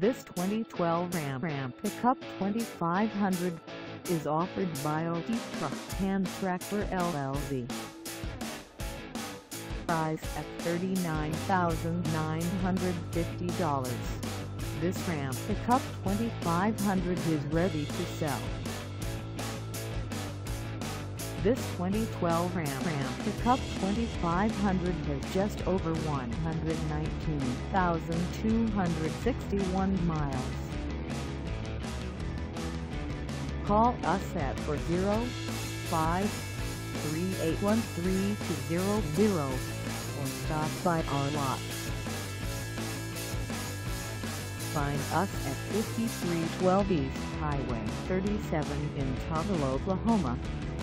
This 2012 Ram Ram Pickup 2500 is offered by OT Truck and Tractor LLC. Price at $39,950. This Ram Pickup 2500 is ready to sell. This 2012 Ram Ram Pickup 2500 has just over 119,261 miles. Call us at 405-381-3200 or stop by our lot. Find us at 5312 East Highway 37 in Tuttle, Oklahoma